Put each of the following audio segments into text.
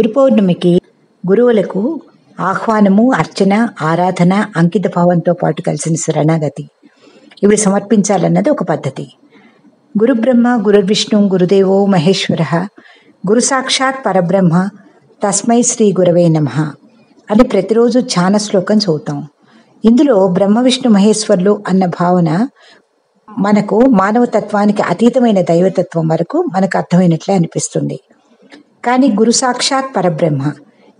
గురు పౌర్ణమికి గురువులకు ఆహ్వానము అర్చన ఆరాధన అంకిత భావంతో పాటు కలిసిన శరణాగతి. ఇవి సమర్పించాలన్నది ఒక పద్ధతి. గురుబ్రహ్మ గురుర్విష్ణు గురుదేవో మహేశ్వర గురు సాక్షాత్ పరబ్రహ్మ తస్మై శ్రీ గురవే నమ అని ప్రతిరోజు ధ్యాన శ్లోకం చదువుతాం. ఇందులో బ్రహ్మ విష్ణు మహేశ్వర్లు అన్న భావన మనకు మానవతత్వానికి అతీతమైన దైవతత్వం వరకు మనకు అర్థమైనట్లే అనిపిస్తుంది. కానీ గురు సాక్షాత్ పరబ్రహ్మ.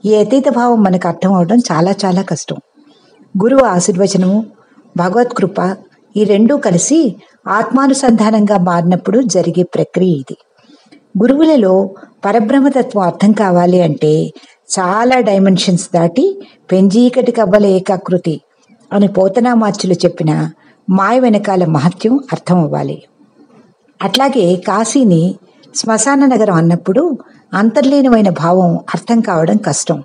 ఈ అతీత భావం మనకు అర్థం అవడం చాలా చాలా కష్టం. గురువు ఆశీర్వచనము భగవత్కృప ఈ రెండూ కలిసి ఆత్మానుసంధానంగా మారినప్పుడు జరిగే ప్రక్రియ ఇది. గురువులలో పరబ్రహ్మతత్వం అర్థం కావాలి అంటే చాలా డైమెన్షన్స్ దాటి పెంజీకటి కవ్వల ఏకాకృతి అని పోతనామార్చులు చెప్పిన మాయ వెనకాల మహత్యం అర్థం అవ్వాలి అట్లాగే కాశీని శ్మశాన నగరం అన్నప్పుడు అంతర్లీనమైన భావం అర్థం కావడం కష్టం.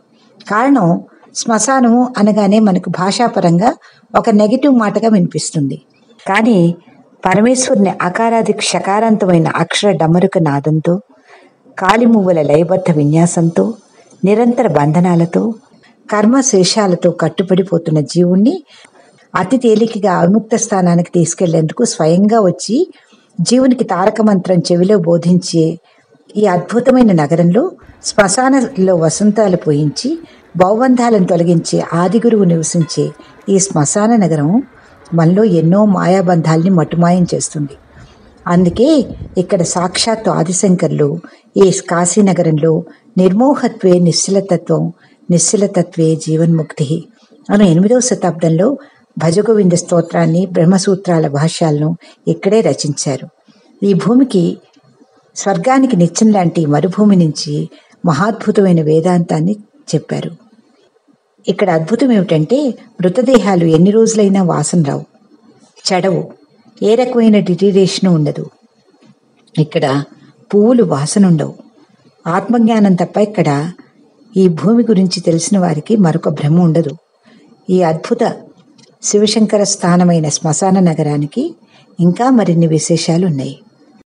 కారణం శ్మశానము అనగానే మనకు భాషాపరంగా ఒక నెగిటివ్ మాటగా వినిపిస్తుంది. కానీ పరమేశ్వరుని అకారాది క్షకారాంతమైన అక్షర డమరుక నాదంతో కాలిమువ్వల లయబద్ధ విన్యాసంతో నిరంతర బంధనాలతో కర్మ శేషాలతో కట్టుబడిపోతున్న జీవుణ్ణి అతి తేలికగా అవిముక్త స్థానానికి తీసుకెళ్ళేందుకు స్వయంగా వచ్చి జీవునికి తారక మంత్రం చెవిలో బోధించే ఈ అద్భుతమైన నగరంలో శ్మశానంలో వసంతాలు పోయించి భౌబంధాలను తొలగించే ఆది గురువు నివసించే ఈ శ్మశాన నగరం మనలో ఎన్నో మాయాబంధాల్ని మటుమాయం చేస్తుంది. అందుకే ఇక్కడ సాక్షాత్తు ఆదిశంకర్లు ఈ కాశీనగరంలో నిర్మోహత్వే నిశ్చలతత్వం నిశ్చలతత్వే జీవన్ముక్తి అను ఎనిమిదవ శతాబ్దంలో భజగోవింద స్తోత్రాన్ని బ్రహ్మసూత్రాల భాష్యాలను ఇక్కడే రచించారు. ఈ భూమికి స్వర్గానికి నిత్యం లాంటి మరుభూమి నుంచి మహాద్భుతమైన వేదాంతాన్ని చెప్పారు. ఇక్కడ అద్భుతం ఏమిటంటే మృతదేహాలు ఎన్ని రోజులైనా వాసన రావు. చెడవు. ఏ రకమైన డిటీరేషన్ ఉండదు. ఇక్కడ పువ్వులు వాసన ఉండవు. ఆత్మజ్ఞానం తప్ప ఇక్కడ ఈ భూమి గురించి తెలిసిన వారికి మరొక భ్రమ ఉండదు. ఈ అద్భుత శివశంకర స్థానమైన శ్మశాన నగరానికి ఇంకా మరిన్ని విశేషాలు ఉన్నాయి